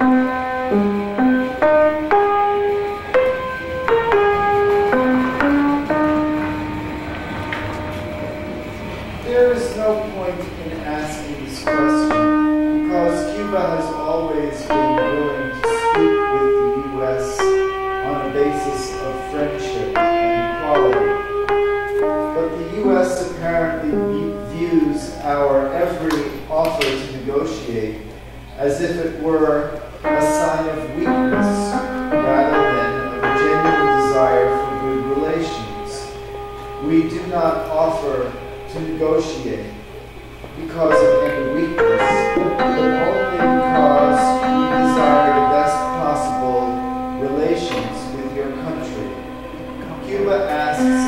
There sign of weakness rather than of a genuine desire for good relations. We do not offer to negotiate because of any weakness, but only because we desire the best possible relations with your country. Cuba asks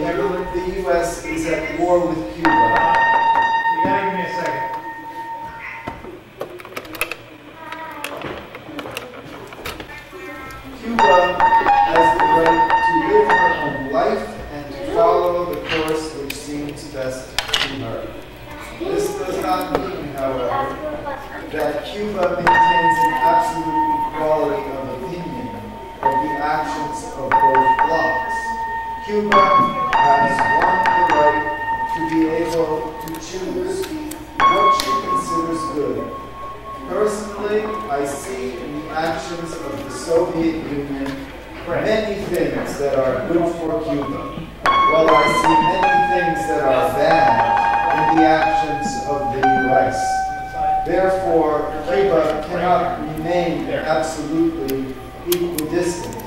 the U.S. is at war with Cuba. You gotta give me a second. Cuba has the right to live her own life and to follow the course which seems best to her. This does not mean, however, that Cuba Personally, I see in the actions of the Soviet Union many things that are good for Cuba, while I see many things that are bad in the actions of the U.S. Therefore, Cuba cannot remain absolutely equidistant,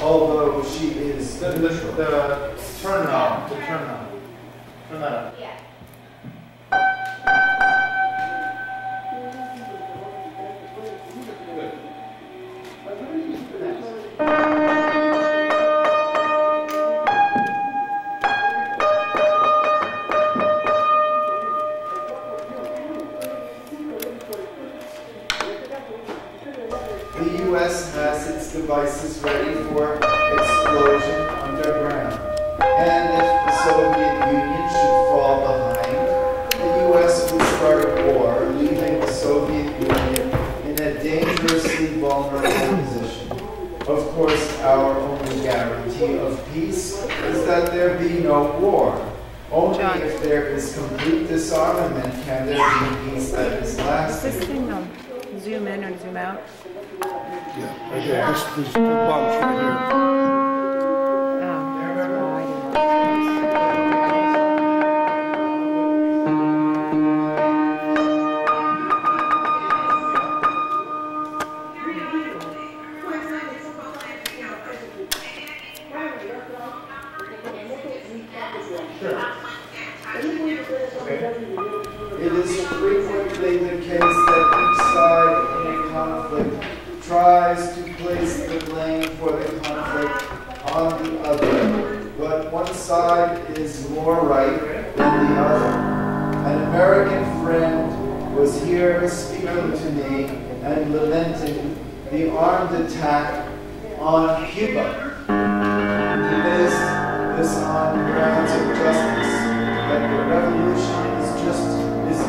although she is The, the, the turn knob, the turn knob. Turn that up. The disarmament can there be peace that is Does this thing um, zoom in or zoom out? Yeah, right there. This, these two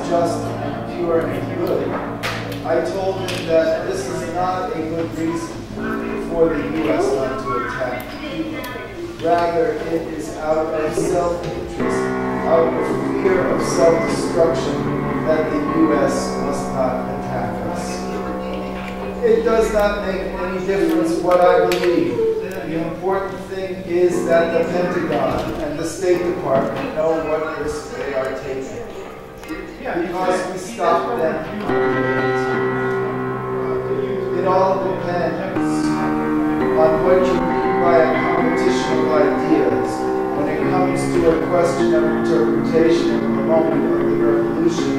just and pure and good. I told him that this is not a good reason for the U.S. not to attack. Rather, it is out of self-interest, out of fear of self-destruction, that the U.S. must not attack us. It does not make any difference what I believe. The important thing is that the Pentagon and the State Department know what risks they are taking. Because we stop them. It all depends on what you mean by a competition of ideas. When it comes to a question of interpretation of the moment of the revolution,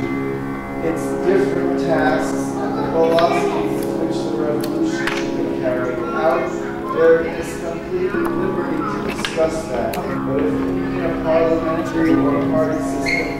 it's different tasks and the velocity with which the revolution should be carried out. There is complete liberty to discuss that. But if you mean a parliamentary or a party system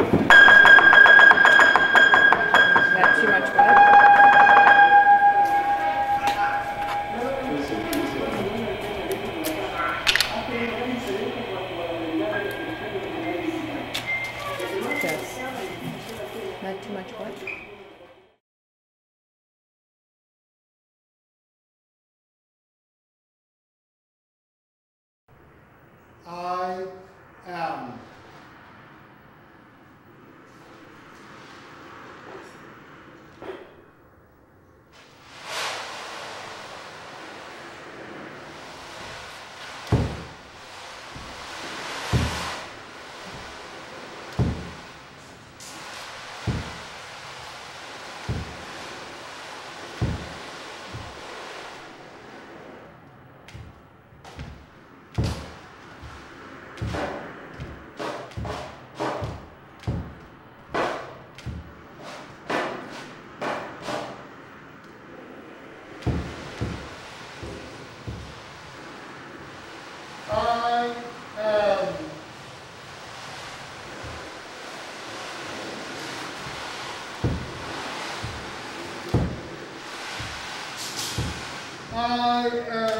by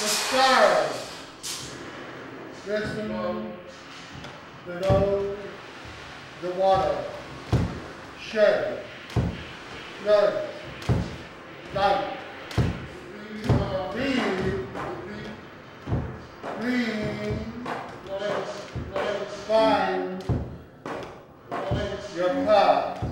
the stars. To those, the water, shed, blood, light, breathe, breathe, find path.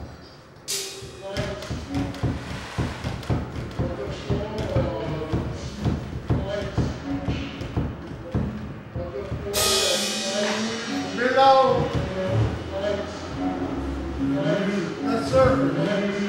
Below the.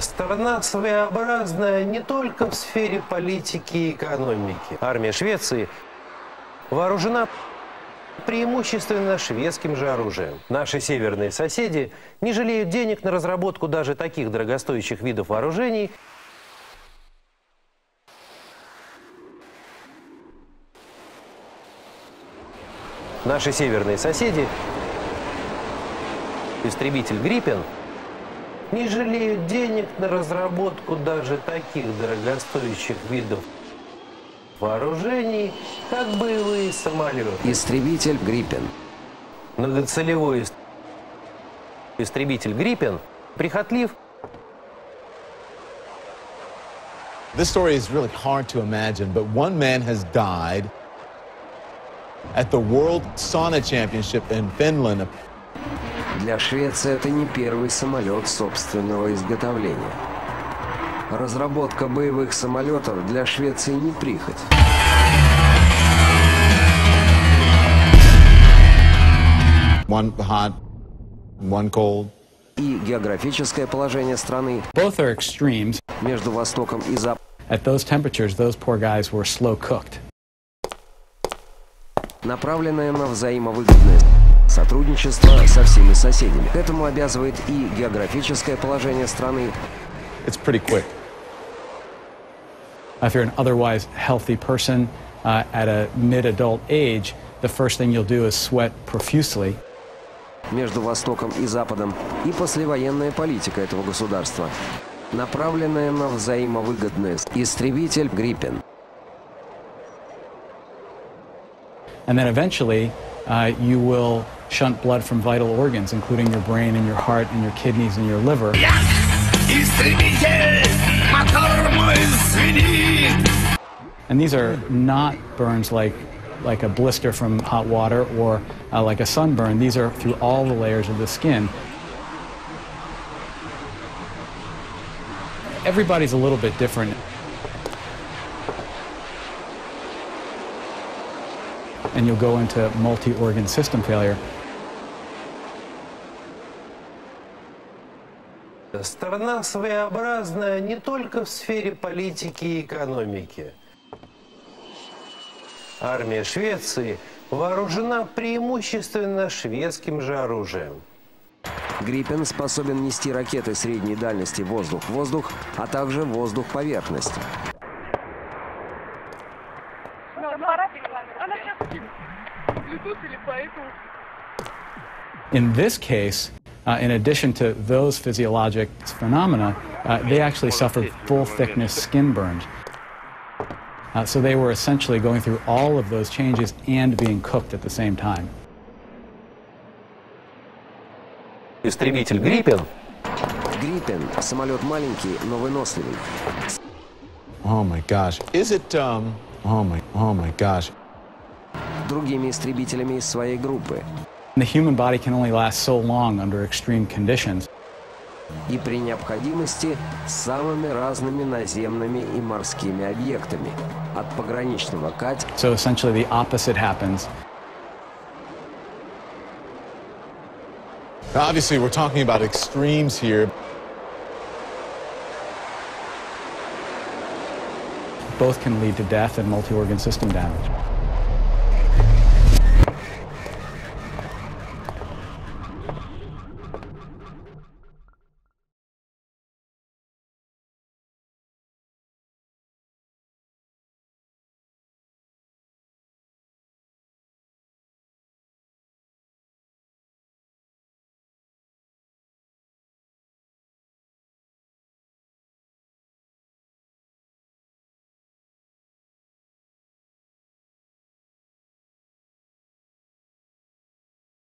Страна своеобразная не только в сфере политики и экономики. Армия Швеции вооружена преимущественно шведским же оружием. Наши северные соседи не жалеют денег на разработку даже таких дорогостоящих видов вооружений. Наши северные соседи, истребитель «Гриппен», не жалеют денег на разработку даже таких дорогостоящих видов вооружений, как боевые самолеты. Истребитель Гриппен. Многоцелевой ист- истребитель «Гриппен» прихотлив This story is really hard to imagine, but one man has died at the World Sauna Championship in Finland. Для Швеции это не первый самолет собственного изготовления. Разработка боевых самолетов для Швеции не прихоть. One hot, one cold. И географическое положение страны Both are extremes. между Востоком и Западом At those temperatures, those poor guys were slow cooked. направленное на взаимовыгодное сотрудничество со всеми соседями. К этому обязывает и географическое положение страны, It's pretty quick. If you're an otherwise healthy person uh, at a mid adult age, the first thing you'll do is sweat profusely. между Востоком и Западом и послевоенная политика этого государства, направленная на взаимовыгодное. Истребитель Гриппен. And then eventually, uh, you will shunt blood from vital organs, including your brain and your heart and your kidneys and your liver. And these are not burns like, like a blister from hot water or uh, like a sunburn. These are through all the layers of the skin. Everybody's a little bit different. And you'll go into multi organ system failure. Страна своеобразная не только в сфере политики и экономики. Армия Швеции вооружена преимущественно шведским же оружием. Гриппен способен нести ракеты средней дальности воздух-воздух, а также воздух-поверхность. In this case, uh, in addition to those physiologic phenomena, uh, they actually suffered full thickness skin burns. Uh, so they were essentially going through all of those changes and being cooked at the same time. Истребитель «Гриппен» Гриппен – самолет маленький, но выносливый. Oh my gosh. Is it, um, oh my, oh my gosh. Другими истребителями из своей группы. The human body can only last so long under extreme conditions. И при необходимости с самыми разными наземными и морскими объектами. От пограничного катера So essentially, the opposite happens. Now, obviously, we're talking about extremes here. Both can lead to death and multi organ system damage.